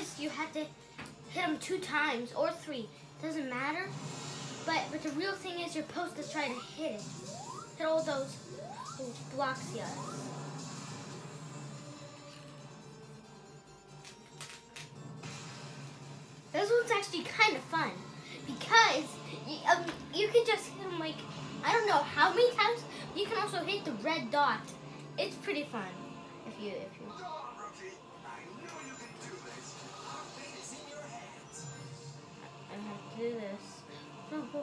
is you have to hit them two times or three. Doesn't matter. But but the real thing is you're supposed to try to hit it. Hit all those, blocks here. This one's actually kind of fun because you, um, you can just hit them like I don't know how many times. You can also hit the red dot. It's pretty fun if you if you.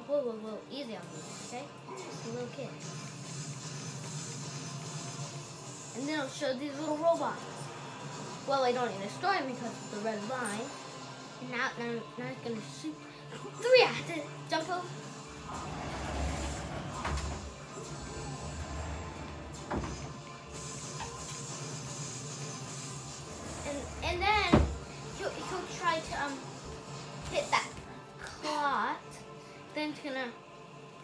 Whoa, whoa, whoa. Easy on me, okay? Just a little kid. And then I'll show these little robots. Well, I don't need to destroy them because of the red line. And now, now, now it's gonna shoot. Three, I have to jump over. Then it's gonna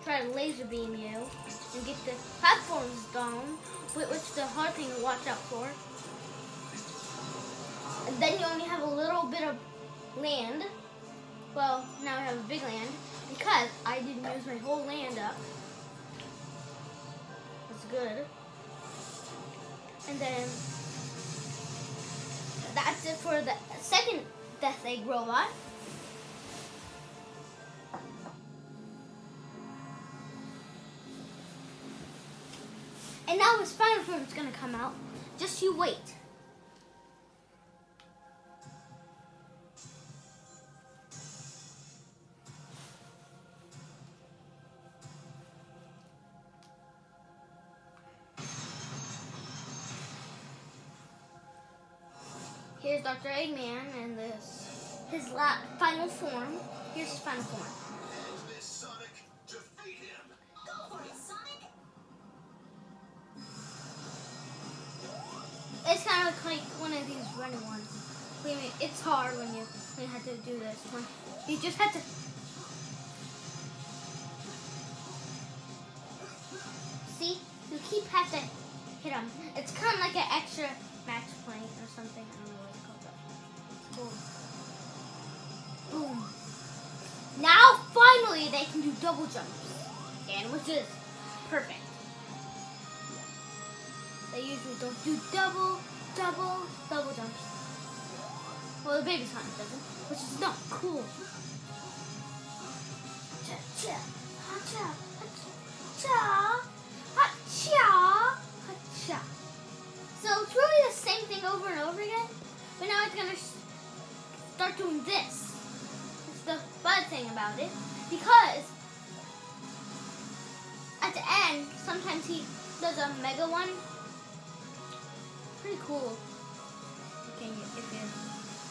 try to laser beam you and get the platforms down, which is the hard thing to watch out for. And then you only have a little bit of land. Well, now I have a big land because I didn't use my whole land up. That's good. And then that's it for the second Death Egg robot. And now his final form is gonna come out. Just you wait. Here's Dr. Eggman and this his final form. Here's his final form. It's kind of like one of these running ones. Believe me, it's hard when you when you have to do this one. You just have to. See, you keep have to hit them. It's kind of like an extra match point or something. I don't know what it's called. But cool. Boom. Now finally they can do double jumps, and which is perfect. Usually don't do double, double, double jumps. Well, the baby Sonic doesn't, which is not cool. Cha cha, ha cha, ha cha, ha cha, ha cha. So it's really the same thing over and over again, but now it's gonna start doing this. It's the fun thing about it because at the end, sometimes he does a mega one pretty cool. Okay, if you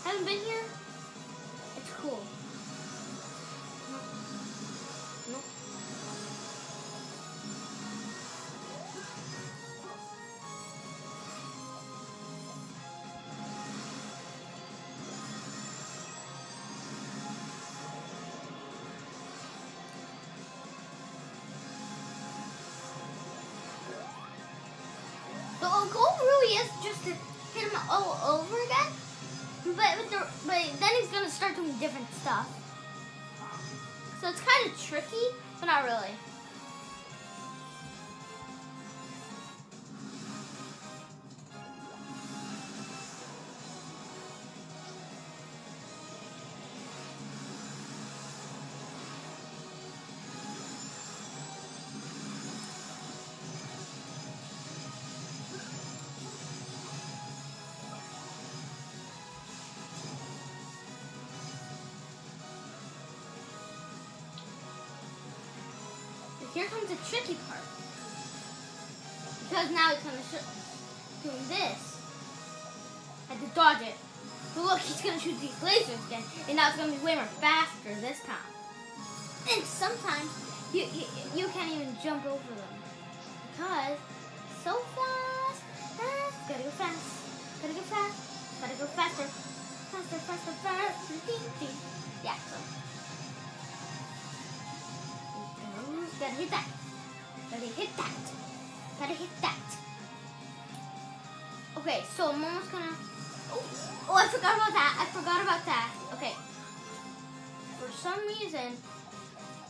haven't been here, The goal really is just to hit him all over again. But with the, but then he's gonna start doing different stuff. So it's kind of tricky, but not really. Here comes the tricky part. Because now gonna sh- doing this. I had to dodge it. But look, he's gonna shoot these lasers again, and now it's gonna be way more faster this time. And sometimes you you, you can't even jump over them Gotta hit that. Gotta hit that. Gotta hit that. Okay, so I'm almost gonna Oh, oh, I forgot about that. I forgot about that. Okay. For some reason,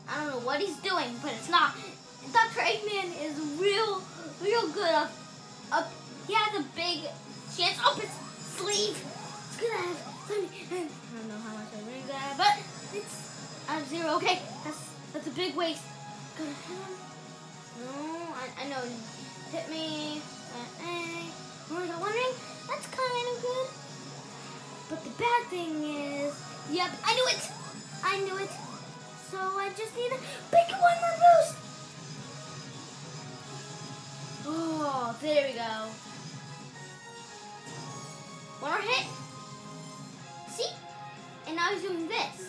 I don't know what he's doing, but it's not. Dr. Eggman is real, real good up, up. He has a big chance oh, up his sleeve. It's gonna have. I don't know how much I really got, but it's at zero. Okay, that's that's a big waste. Gonna hit him. No, I, I know. Hit me. Uh, eh. Where's the one ring? That's kind of good. But the bad thing is, yep, I knew it. I knew it. So I just need to pick one more boost. Oh, there we go. One more hit. See? And now he's doing this.